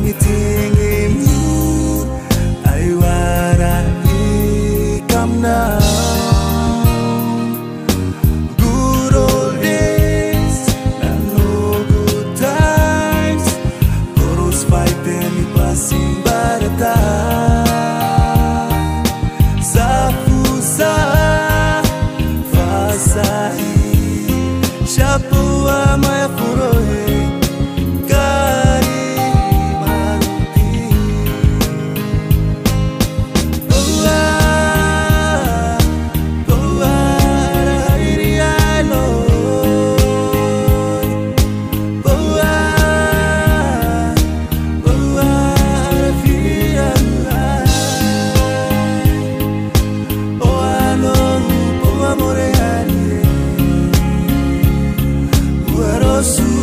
everything Jesus.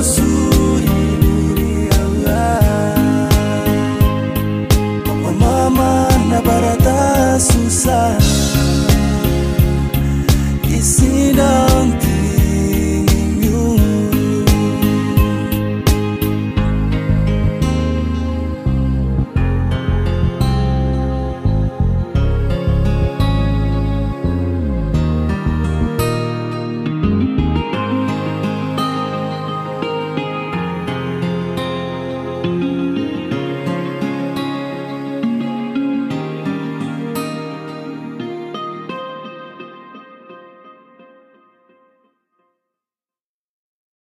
posso.